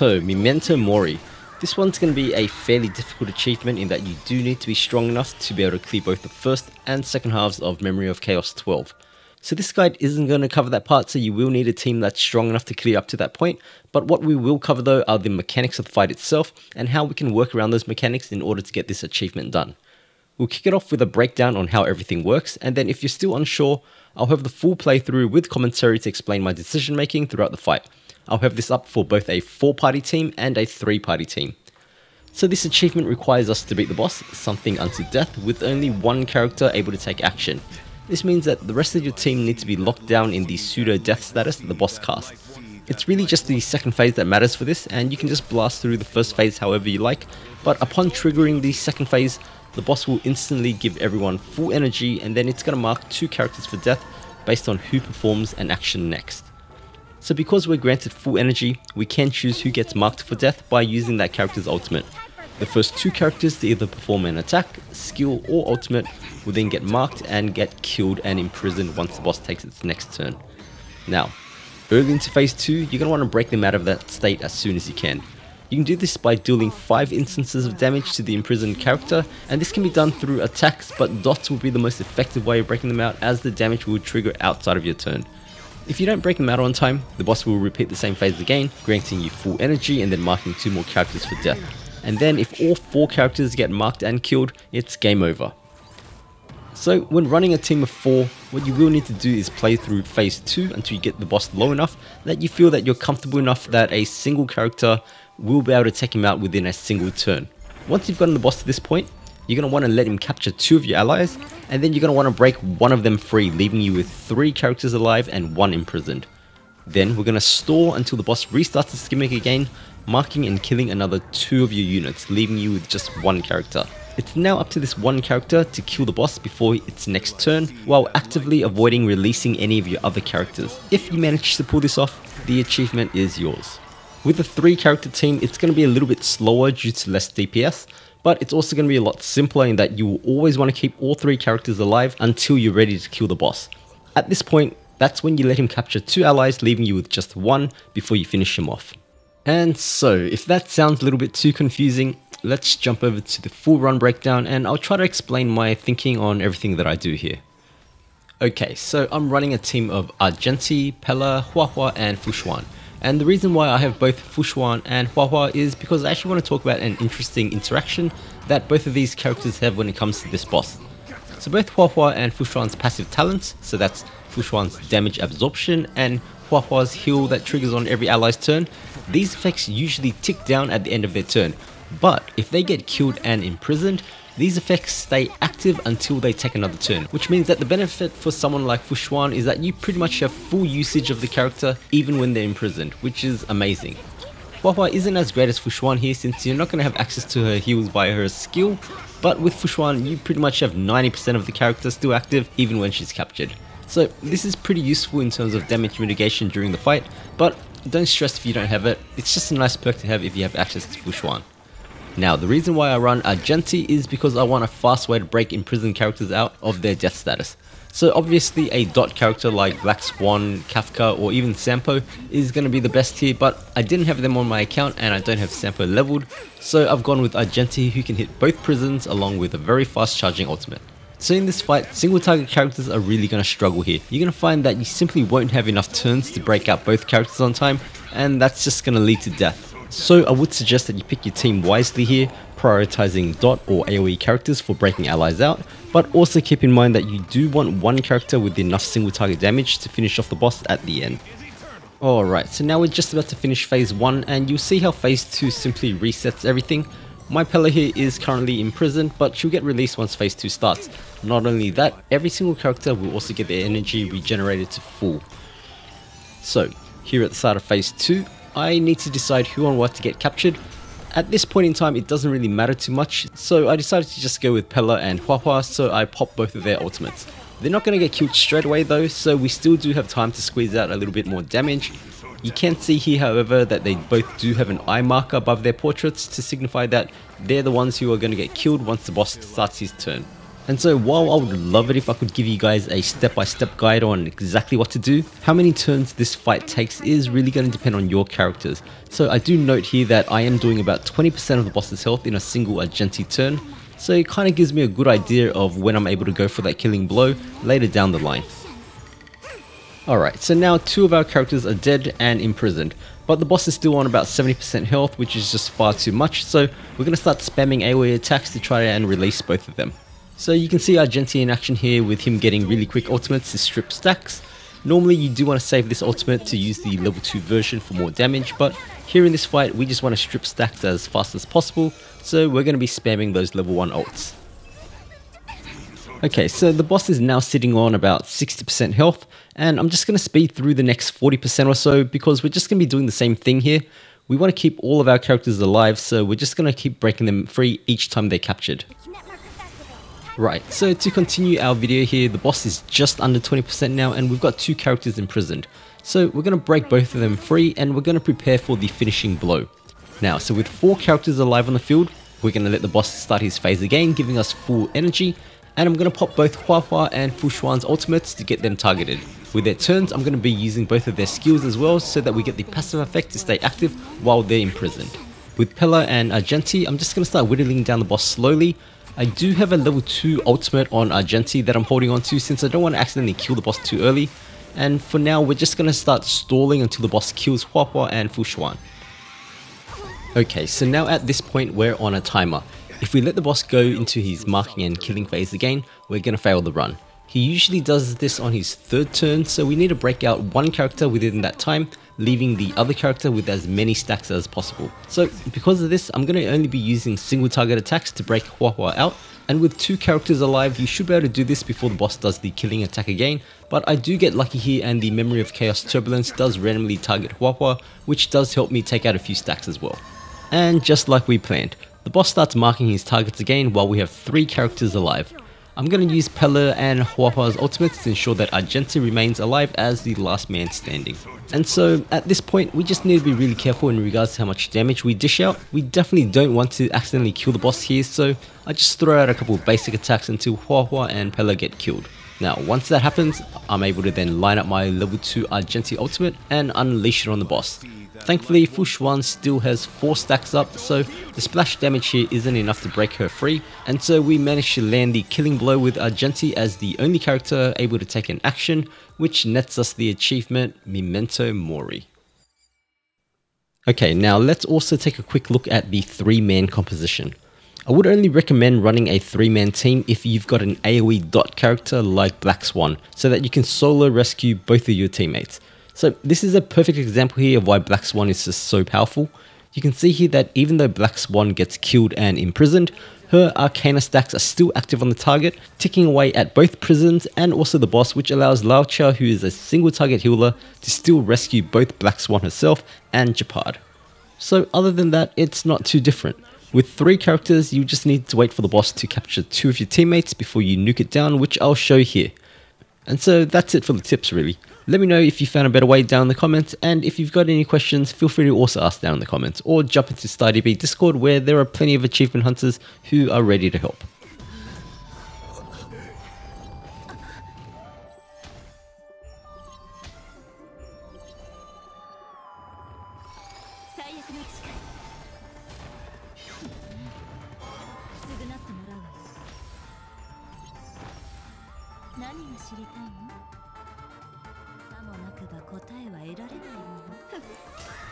So, Memento Mori. This one's going to be a fairly difficult achievement in that you do need to be strong enough to be able to clear both the first and second halves of Memory of Chaos 12. So this guide isn't going to cover that part, so you will need a team that's strong enough to clear up to that point. But what we will cover though are the mechanics of the fight itself and how we can work around those mechanics in order to get this achievement done. We'll kick it off with a breakdown on how everything works, and then if you're still unsure, I'll have the full playthrough with commentary to explain my decision making throughout the fight. I'll have this up for both a 4 party team and a 3 party team. So this achievement requires us to beat the boss, something unto death, with only one character able to take action. This means that the rest of your team need to be locked down in the pseudo death status that the boss casts. It's really just the second phase that matters for this and you can just blast through the first phase however you like, but upon triggering the second phase, the boss will instantly give everyone full energy and then it's going to mark two characters for death based on who performs an action next. So because we're granted full energy, we can choose who gets marked for death by using that character's ultimate. The first two characters to either perform an attack, skill or ultimate will then get marked and get killed and imprisoned once the boss takes its next turn. Now, early into phase 2, you're going to want to break them out of that state as soon as you can. You can do this by dealing 5 instances of damage to the imprisoned character, and this can be done through attacks, but dots will be the most effective way of breaking them out as the damage will trigger outside of your turn. If you don't break them out on time, the boss will repeat the same phase again, granting you full energy and then marking 2 more characters for death and then if all four characters get marked and killed, it's game over. So when running a team of 4, what you will need to do is play through phase 2 until you get the boss low enough that you feel that you're comfortable enough that a single character will be able to take him out within a single turn. Once you've gotten the boss to this point, you're going to want to let him capture two of your allies, and then you're going to want to break one of them free, leaving you with three characters alive and one imprisoned. Then we're going to stall until the boss restarts his gimmick again, marking and killing another two of your units, leaving you with just one character. It's now up to this one character to kill the boss before its next turn, while actively avoiding releasing any of your other characters. If you manage to pull this off, the achievement is yours. With a 3 character team, it's going to be a little bit slower due to less DPS, but it's also going to be a lot simpler in that you will always want to keep all 3 characters alive until you're ready to kill the boss. At this point, that's when you let him capture 2 allies leaving you with just one before you finish him off. And so, if that sounds a little bit too confusing, let's jump over to the full run breakdown and I'll try to explain my thinking on everything that I do here. Okay, so I'm running a team of Argenti, Pela, Huohuo and Fu Xuan. And the reason why I have both Fu Xuan and Huohuo is because I actually want to talk about an interesting interaction that both of these characters have when it comes to this boss. So both Huohuo and Fu Xuan's passive talents, so that's Fu Xuan's damage absorption and Huohuo's heal that triggers on every ally's turn, these effects usually tick down at the end of their turn, but if they get killed and imprisoned, these effects stay active until they take another turn, which means that the benefit for someone like Fu Xuan is that you pretty much have full usage of the character even when they're imprisoned, which is amazing. Huohuo isn't as great as Fu Xuan here since you're not going to have access to her heals via her skill, but with Fu Xuan you pretty much have 90% of the character still active even when she's captured. So this is pretty useful in terms of damage mitigation during the fight, but don't stress if you don't have it, it's just a nice perk to have if you have access to Fu Xuan. Now the reason why I run Argenti is because I want a fast way to break imprisoned characters out of their death status. So obviously a dot character like Black Swan, Kafka or even Sampo is going to be the best here but I didn't have them on my account and I don't have Sampo leveled so I've gone with Argenti who can hit both prisons along with a very fast charging ultimate. So in this fight, single target characters are really going to struggle here. You're going to find that you simply won't have enough turns to break out both characters on time, and that's just going to lead to death. So I would suggest that you pick your team wisely here, prioritizing dot or AoE characters for breaking allies out, but also keep in mind that you do want one character with enough single target damage to finish off the boss at the end. Alright, so now we're just about to finish phase 1 and you'll see how phase 2 simply resets everything. My Pela here is currently in prison, but she'll get released once phase 2 starts. Not only that, every single character will also get their energy regenerated to full. So, here at the start of phase 2, I need to decide who and what to get captured. At this point in time, it doesn't really matter too much, so I decided to just go with Pela and Huohuo, so I popped both of their ultimates. They're not going to get killed straight away though, so we still do have time to squeeze out a little bit more damage, you can see here however that they both do have an eye marker above their portraits to signify that they're the ones who are going to get killed once the boss starts his turn. And so while I would love it if I could give you guys a step-by-step -step guide on exactly what to do, how many turns this fight takes is really going to depend on your characters. So I do note here that I am doing about 20% of the boss's health in a single Argenti turn, so it kind of gives me a good idea of when I'm able to go for that killing blow later down the line. Alright, so now two of our characters are dead and imprisoned, but the boss is still on about 70% health, which is just far too much, so we're going to start spamming AoE attacks to try and release both of them. So you can see Argenti in action here with him getting really quick ultimates to strip stacks. Normally you do want to save this ultimate to use the level 2 version for more damage, but here in this fight we just want to strip stacks as fast as possible, so we're going to be spamming those level 1 ults. Okay, so the boss is now sitting on about 60% health, and I'm just going to speed through the next 40% or so because we're just going to be doing the same thing here. We want to keep all of our characters alive, so we're just going to keep breaking them free each time they're captured. Right, so to continue our video here, the boss is just under 20% now and we've got two characters imprisoned. So we're going to break both of them free and we're going to prepare for the finishing blow. Now, so with four characters alive on the field, we're going to let the boss start his phase again, giving us full energy, and I'm going to pop both Huohuo and Fu Xuan's ultimates to get them targeted. With their turns, I'm going to be using both of their skills as well so that we get the passive effect to stay active while they're imprisoned. With Pela and uh, Argenti, I'm just going to start whittling down the boss slowly, I do have a level 2 ultimate on uh, Argenti that I'm holding on to since I don't want to accidentally kill the boss too early. And for now, we're just going to start stalling until the boss kills Huohuo and Fu Xuan. Okay, so now at this point we're on a timer. If we let the boss go into his marking and killing phase again, we're going to fail the run. He usually does this on his third turn, so we need to break out one character within that time, leaving the other character with as many stacks as possible. So because of this, I'm going to only be using single target attacks to break Huohuo out, and with two characters alive, you should be able to do this before the boss does the killing attack again, but I do get lucky here and the Memory of Chaos Turbulence does randomly target Huohuo, which does help me take out a few stacks as well. And just like we planned, the boss starts marking his targets again while we have three characters alive. I'm going to use Pela and Huohuo's ultimates to ensure that Argenti remains alive as the last man standing. And so at this point we just need to be really careful in regards to how much damage we dish out. We definitely don't want to accidentally kill the boss here so I just throw out a couple basic attacks until Huohuo and Pela get killed. Now once that happens, I'm able to then line up my level 2 Argenti ultimate and unleash it on the boss. Thankfully, Fu Xuan still has 4 stacks up, so the splash damage here isn't enough to break her free, and so we managed to land the killing blow with Argenti as the only character able to take an action, which nets us the achievement Memento Mori. Okay, now let's also take a quick look at the 3-man composition. I would only recommend running a 3-man team if you've got an AoE dot character like Black Swan, so that you can solo rescue both of your teammates. So this is a perfect example here of why Black Swan is just so powerful. You can see here that even though Black Swan gets killed and imprisoned, her Arcana stacks are still active on the target, ticking away at both prisons and also the boss which allows Luocha who is a single target healer to still rescue both Black Swan herself and Gepard. So other than that, it's not too different. With three characters, you just need to wait for the boss to capture two of your teammates before you nuke it down, which I'll show here. And so that's it for the tips really. Let me know if you found a better way down in the comments, and if you've got any questions, feel free to also ask down in the comments, or jump into StarDB Discord where there are plenty of achievement hunters who are ready to help. 答えは得られないもの。